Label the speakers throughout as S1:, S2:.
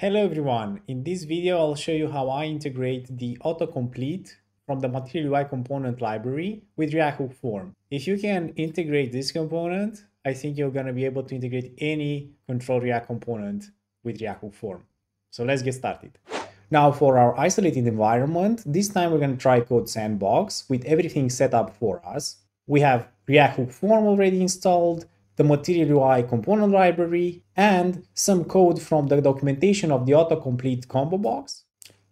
S1: Hello everyone, in this video I'll show you how I integrate the autocomplete from the Material UI component library with React Hook Form. If you can integrate this component, I think you're going to be able to integrate any control React component with React Hook Form. So let's get started. Now for our isolated environment, this time we're going to try Code Sandbox with everything set up for us. We have React Hook Form already installed, the Material UI component library, and some code from the documentation of the autocomplete combo box.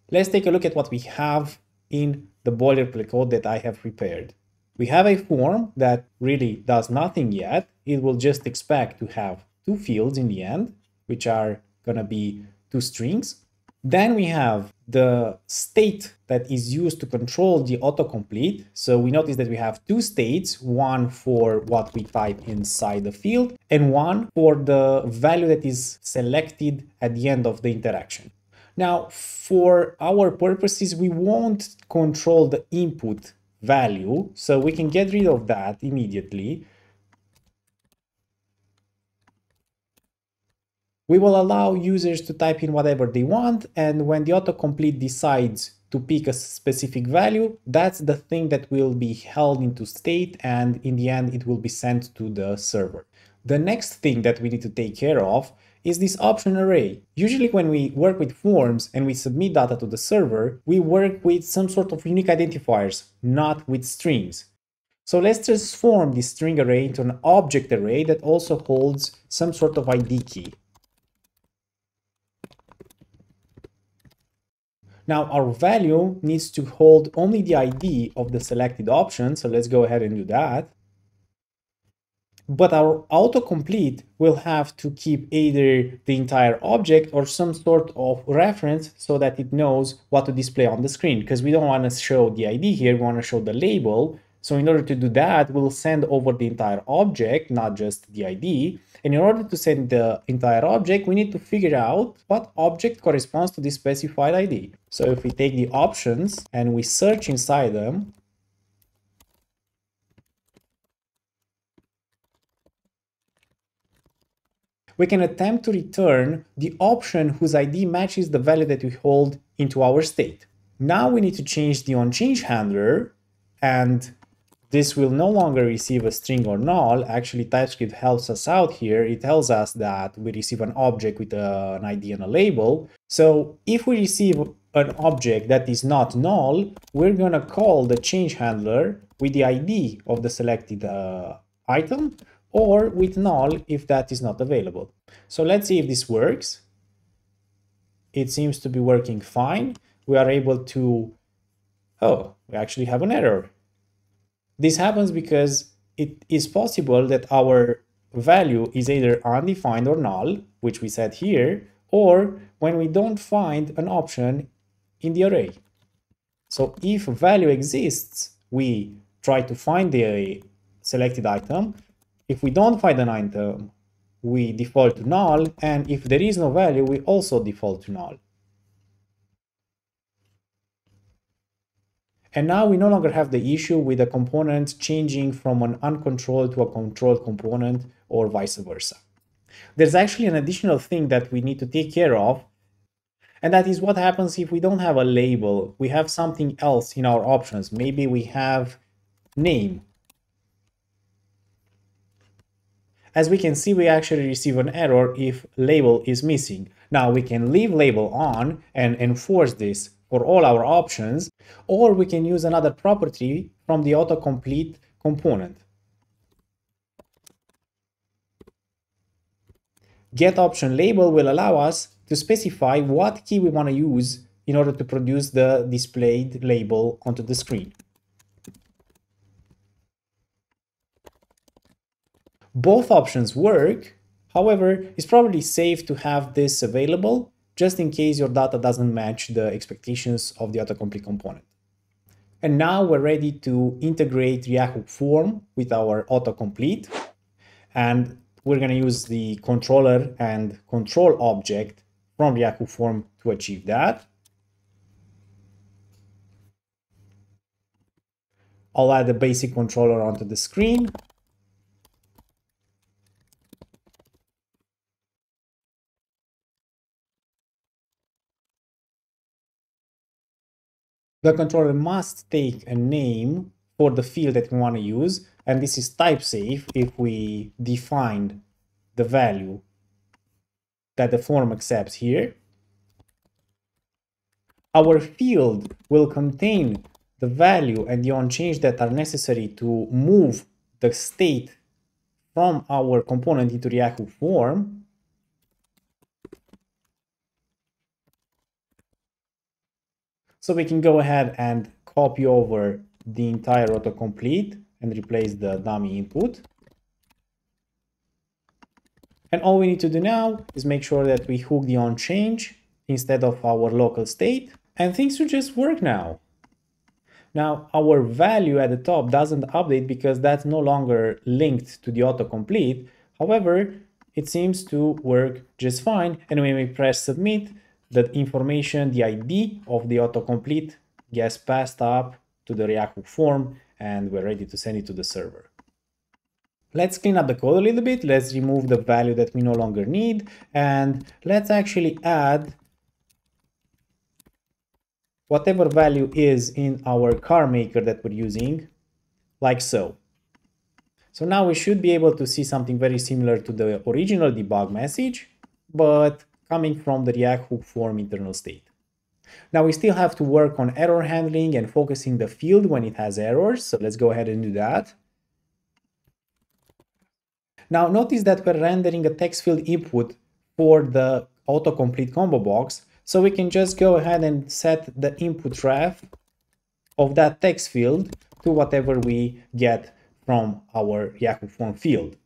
S1: Let's take a look at what we have in the boilerplate code that I have prepared. We have a form that really does nothing yet. It will just expect to have two fields in the end, which are going to be two strings. Then we have the state that is used to control the autocomplete. So we notice that we have two states, one for what we type inside the field and one for the value that is selected at the end of the interaction. Now, for our purposes, we won't control the input value, so we can get rid of that immediately. We will allow users to type in whatever they want, and when the autocomplete decides to pick a specific value, that's the thing that will be held into state, and in the end, it will be sent to the server. The next thing that we need to take care of is this option array. Usually when we work with forms and we submit data to the server, we work with some sort of unique identifiers, not with strings. So let's transform this string array into an object array that also holds some sort of ID key. Now our value needs to hold only the ID of the selected option, so let's go ahead and do that. But our autocomplete will have to keep either the entire object or some sort of reference so that it knows what to display on the screen because we don't want to show the ID here, we want to show the label. So in order to do that, we'll send over the entire object, not just the ID. And in order to send the entire object, we need to figure out what object corresponds to this specified ID. So if we take the options and we search inside them, we can attempt to return the option whose ID matches the value that we hold into our state. Now we need to change the onChange handler and this will no longer receive a string or null. Actually, TypeScript helps us out here. It tells us that we receive an object with a, an ID and a label. So if we receive an object that is not null, we're going to call the change handler with the ID of the selected uh, item or with null if that is not available. So let's see if this works. It seems to be working fine. We are able to, oh, we actually have an error. This happens because it is possible that our value is either undefined or null, which we set here, or when we don't find an option in the array. So if value exists, we try to find the selected item. If we don't find an item, we default to null, and if there is no value, we also default to null. And now we no longer have the issue with a component changing from an uncontrolled to a controlled component or vice versa. There's actually an additional thing that we need to take care of, and that is what happens if we don't have a label. We have something else in our options. Maybe we have name. As we can see, we actually receive an error if label is missing. Now we can leave label on and enforce this for all our options, or we can use another property from the autocomplete component. Get option label will allow us to specify what key we want to use in order to produce the displayed label onto the screen. Both options work, however, it's probably safe to have this available just in case your data doesn't match the expectations of the autocomplete component. And now we're ready to integrate React Hook Form with our autocomplete. And we're going to use the controller and control object from React Hook Form to achieve that. I'll add a basic controller onto the screen the controller must take a name for the field that we want to use, and this is type safe if we define the value that the form accepts here. Our field will contain the value and the onchange that are necessary to move the state from our component into React form. So we can go ahead and copy over the entire autocomplete and replace the dummy input. And all we need to do now is make sure that we hook the on change instead of our local state and things should just work now. Now our value at the top doesn't update because that's no longer linked to the autocomplete. However, it seems to work just fine and when we press submit, the information, the ID of the autocomplete gets passed up to the React form and we're ready to send it to the server. Let's clean up the code a little bit. Let's remove the value that we no longer need. And let's actually add whatever value is in our car maker that we're using, like so. So now we should be able to see something very similar to the original debug message, but coming from the React hook form internal state. Now we still have to work on error handling and focusing the field when it has errors. So let's go ahead and do that. Now notice that we're rendering a text field input for the autocomplete combo box. So we can just go ahead and set the input ref of that text field to whatever we get from our React form field.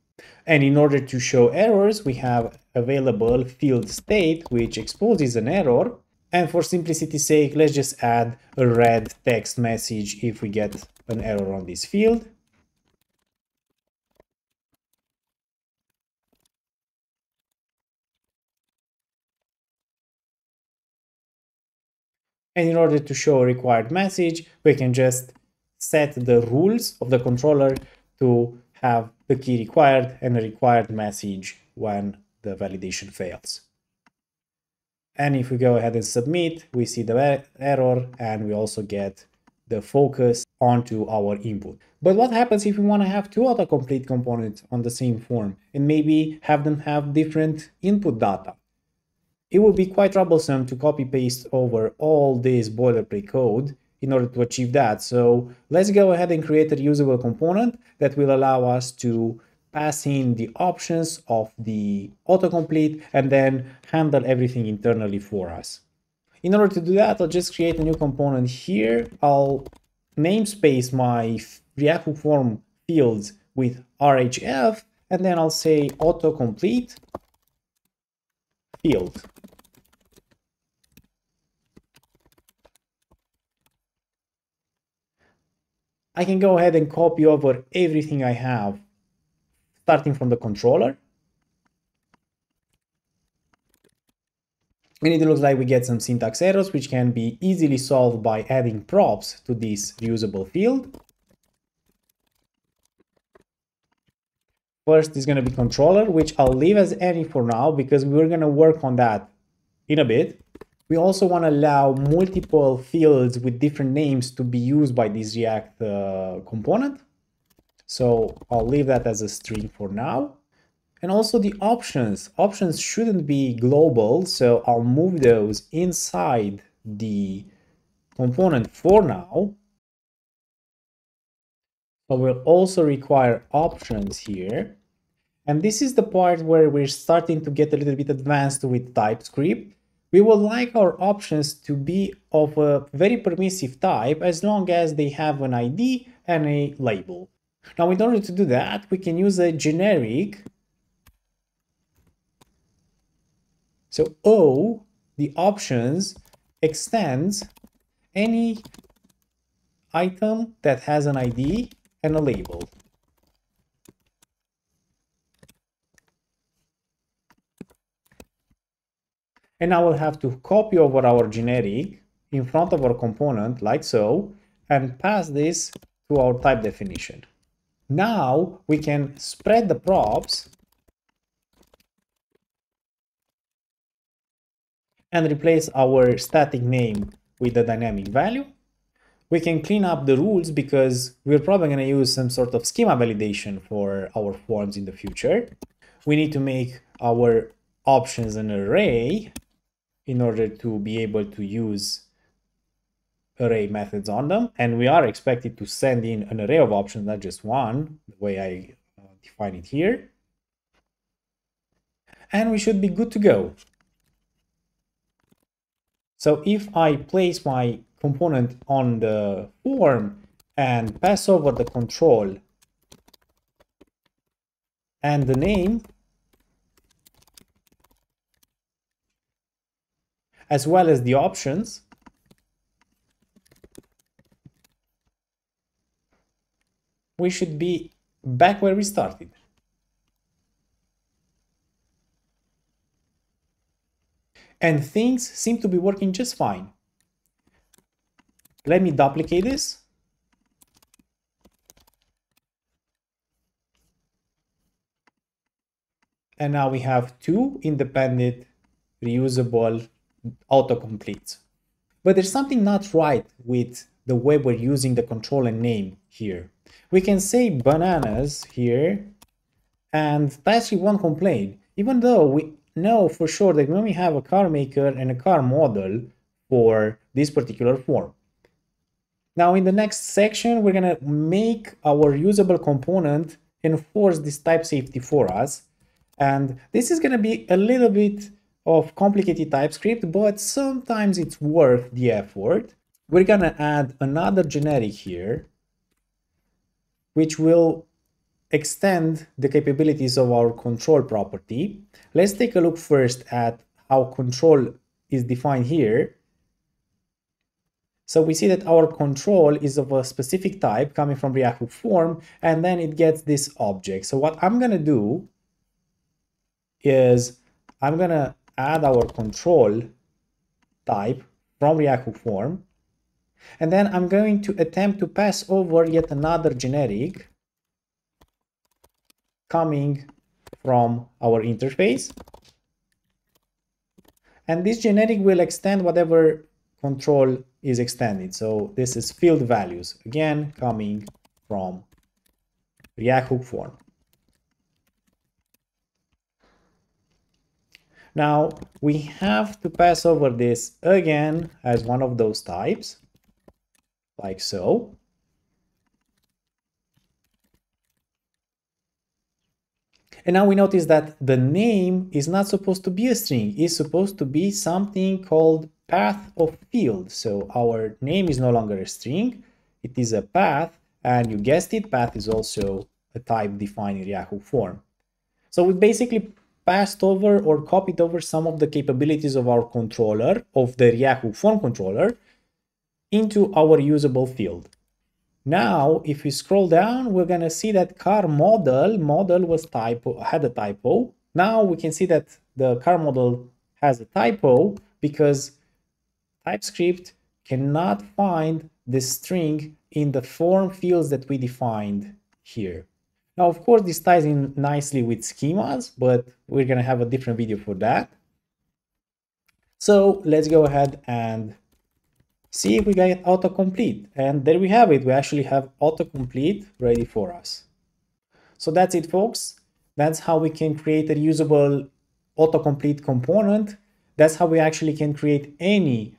S1: And in order to show errors, we have available field state, which exposes an error. And for simplicity's sake, let's just add a red text message if we get an error on this field. And in order to show a required message, we can just set the rules of the controller to have the key required and a required message when the validation fails. And if we go ahead and submit, we see the er-, error and we also get the focus onto our input. But what happens if we want to have two autocomplete components on the same form and maybe have them have different input data? It would be quite troublesome to copy paste over all this boilerplate code in order to achieve that. So let's go ahead and create a reusable component that will allow us to pass in the options of the autocomplete and then handle everything internally for us. In order to do that, I'll just create a new component here. I'll namespace my React form fields with RHF, and then I'll say autocomplete field. I can go ahead and copy over everything I have, starting from the controller. And it looks like we get some syntax errors, which can be easily solved by adding props to this reusable field. First is going to be controller, which I'll leave as any for now because we're going to work on that in a bit. We also want to allow multiple fields with different names to be used by this React uh, component. So I'll leave that as a string for now. And also the options. Options shouldn't be global, so I'll move those inside the component for now. But we'll also require options here. And this is the part where we're starting to get a little bit advanced with TypeScript we would like our options to be of a very permissive type as long as they have an ID and a label. Now in order to do that, we can use a generic. So O, the options, extends any item that has an ID and a label. And now we'll have to copy over our generic in front of our component like so and pass this to our type definition. Now we can spread the props and replace our static name with the dynamic value. we can clean up the rules because we're probably going to use some sort of schema validation for our forms in the future. We need to make our options an array in order to be able to use array methods on them. And we are expected to send in an array of options, not just one, the way I uh, define it here. And we should be good to go. So if I place my component on the form and pass over the control and the name as well as the options we should be back where we started. And things seem to be working just fine. Let me duplicate this. And now we have two independent reusable autocompletes. But there's something not right with the way we're using the controller name here. We can say bananas here and actually won't complain, even though we know for sure that we only have a car maker and a car model for this particular form. Now in the next section, we're gonna make our usable component enforce this type safety for us. And this is gonna be a little bit of complicated TypeScript, but sometimes it's worth the effort. We're gonna add another generic here, which will extend the capabilities of our control property. Let's take a look first at how control is defined here. So we see that our control is of a specific type coming from React Hook form, and then it gets this object. So what I'm gonna do is I'm gonna add our control type from React Hook form, and then I'm going to attempt to pass over yet another generic coming from our interface. And this generic will extend whatever control is extended. So this is field values, again, coming from React Hook form. Now we have to pass over this again as one of those types, like so. And now we notice that the name is not supposed to be a string, it's supposed to be something called path of field. So our name is no longer a string, it is a path, and you guessed it, path is also a type defined in React Hook form. So we basically passed over or copied over some of the capabilities of our controller, of the React Hook form controller, into our usable field. Now, if we scroll down, we're gonna see that car model, model was typo, had a typo. Now we can see that the car model has a typo because TypeScript cannot find the string in the form fields that we defined here. Now, of course, this ties in nicely with schemas, but we're going to have a different video for that. So let's go ahead and see if we get autocomplete. And there we have it. We actually have autocomplete ready for us. So that's it, folks. That's how we can create a usable autocomplete component. That's how we actually can create any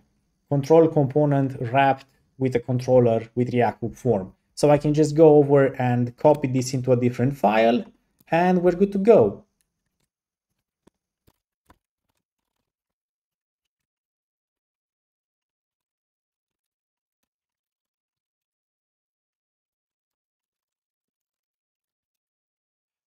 S1: control component wrapped with a controller with React Hook form. So I can just go over and copy this into a different file and we're good to go.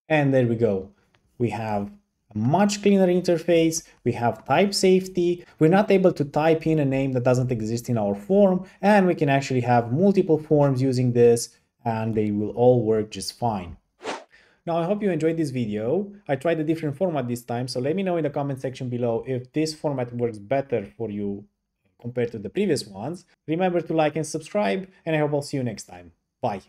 S1: And there we go. We have much cleaner interface, we have type safety, we're not able to type in a name that doesn't exist in our form, and we can actually have multiple forms using this, and they will all work just fine. Now, I hope you enjoyed this video. I tried a different format this time, so let me know in the comment section below if this format works better for you compared to the previous ones. Remember to like and subscribe, and I hope I'll see you next time. Bye.